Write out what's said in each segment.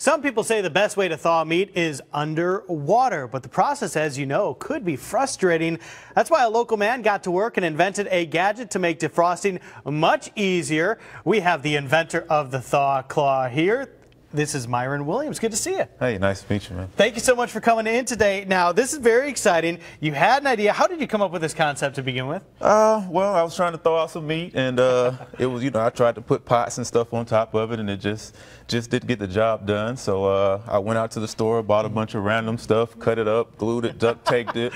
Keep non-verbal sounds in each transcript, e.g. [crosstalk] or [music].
Some people say the best way to thaw meat is underwater, but the process, as you know, could be frustrating. That's why a local man got to work and invented a gadget to make defrosting much easier. We have the inventor of the thaw claw here. This is Myron Williams. Good to see you. Hey, nice to meet you, man. Thank you so much for coming in today. Now, this is very exciting. You had an idea. How did you come up with this concept to begin with? Uh, well, I was trying to throw out some meat, and uh, [laughs] it was, you know, I tried to put pots and stuff on top of it, and it just, just didn't get the job done. So uh, I went out to the store, bought a bunch of random stuff, cut it up, glued it, duct taped it.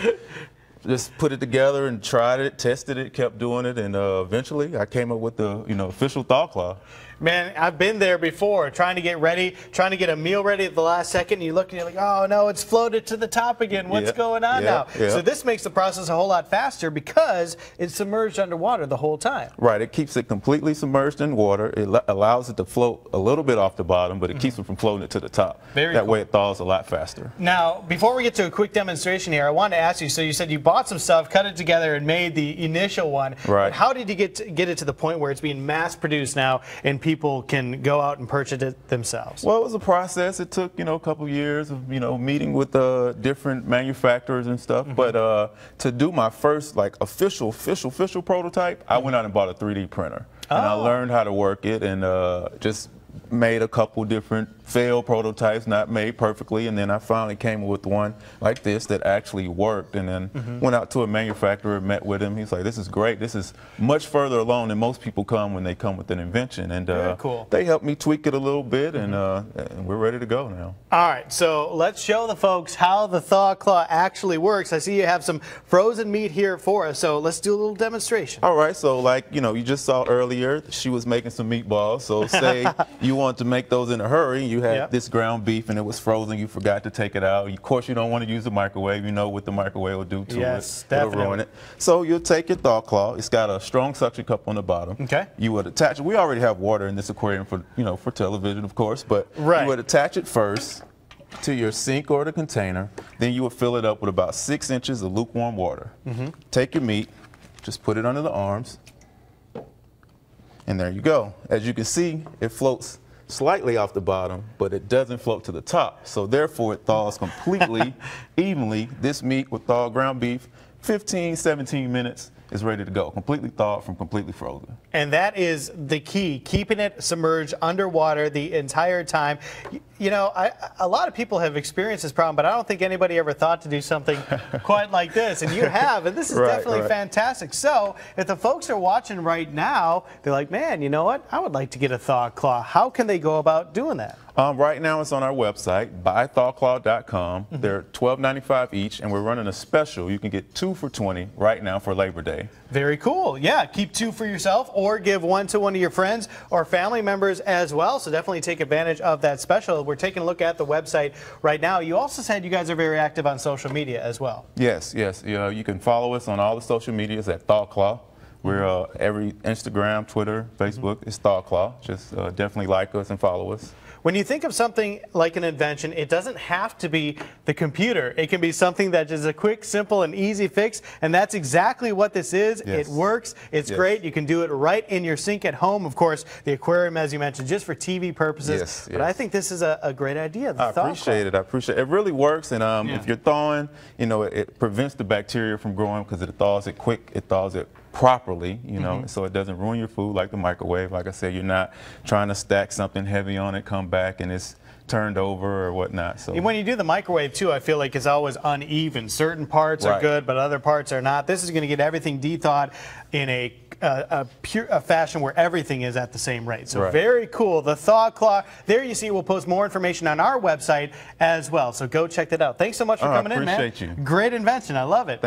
Just put it together and tried it, tested it, kept doing it, and uh, eventually I came up with the you know official thaw claw. Man, I've been there before, trying to get ready, trying to get a meal ready at the last second, and you look and you're like, oh no, it's floated to the top again. What's yeah, going on yeah, now? Yeah. So this makes the process a whole lot faster because it's submerged underwater the whole time. Right, it keeps it completely submerged in water. It allows it to float a little bit off the bottom, but it mm -hmm. keeps it from floating it to the top. Very that cool. way it thaws a lot faster. Now, before we get to a quick demonstration here, I wanted to ask you, so you said you bought some stuff, cut it together, and made the initial one. Right. How did you get, to, get it to the point where it's being mass produced now and people can go out and purchase it themselves? Well, it was a process. It took, you know, a couple years of, you know, meeting with uh, different manufacturers and stuff. Mm -hmm. But uh, to do my first, like, official, official, official prototype, I went out and bought a 3D printer. Oh. And I oh. learned how to work it and uh, just made a couple different failed prototypes, not made perfectly, and then I finally came with one like this that actually worked, and then mm -hmm. went out to a manufacturer, met with him. He's like, "This is great. This is much further along than most people come when they come with an invention." And uh, cool. they helped me tweak it a little bit, and, mm -hmm. uh, and, we're ready to go now. All right, so let's show the folks how the thaw claw actually works. I see you have some frozen meat here for us, so let's do a little demonstration. All right, so like you know, you just saw earlier, she was making some meatballs. So say [laughs] you want to make those in a hurry, you had yep. this ground beef and it was frozen, you forgot to take it out. Of course, you don't want to use the microwave. You know what the microwave will do to yes, it. Definitely. It'll ruin it. So you'll take your thaw claw. It's got a strong suction cup on the bottom. Okay. You would attach it. We already have water in this aquarium for, you know, for television, of course, but right. you would attach it first to your sink or the container. Then you would fill it up with about six inches of lukewarm water. Mm -hmm. Take your meat, just put it under the arms, and there you go. As you can see, it floats slightly off the bottom, but it doesn't float to the top. So therefore, it thaws completely [laughs] evenly. This meat with thawed ground beef, 15, 17 minutes is ready to go, completely thawed from completely frozen. And that is the key, keeping it submerged underwater the entire time. You know, I, a lot of people have experienced this problem, but I don't think anybody ever thought to do something [laughs] quite like this. And you have, and this is right, definitely right. fantastic. So if the folks are watching right now, they're like, man, you know what? I would like to get a thaw claw. How can they go about doing that? Um, right now it's on our website, buythawclaw.com. Mm -hmm. They're $12.95 each, and we're running a special. You can get two for 20 right now for Labor Day. Very cool. Yeah, keep two for yourself or give one to one of your friends or family members as well. So definitely take advantage of that special. We're taking a look at the website right now. You also said you guys are very active on social media as well. Yes, yes. You, know, you can follow us on all the social medias at ThawClaw. We're uh, every Instagram, Twitter, Facebook. Mm -hmm. It's ThawClaw. Just uh, definitely like us and follow us. When you think of something like an invention, it doesn't have to be the computer. It can be something that is a quick, simple, and easy fix, and that's exactly what this is. Yes. It works. It's yes. great. You can do it right in your sink at home. Of course, the aquarium, as you mentioned, just for TV purposes. Yes, but I think this is a, a great idea. I appreciate it. I appreciate it. It really works, and um, yeah. if you're thawing, you know, it, it prevents the bacteria from growing because it thaws it quick. It thaws it properly, you know, mm -hmm. so it doesn't ruin your food like the microwave. Like I said, you're not trying to stack something heavy on it, come back and it's turned over or whatnot. So when you do the microwave too, I feel like it's always uneven. Certain parts right. are good, but other parts are not. This is going to get everything dethawed in a uh, a pure a fashion where everything is at the same rate. So right. very cool. The Thaw Claw. There you see. We'll post more information on our website as well. So go check that out. Thanks so much for oh, coming in, man. Appreciate you. Great invention. I love it.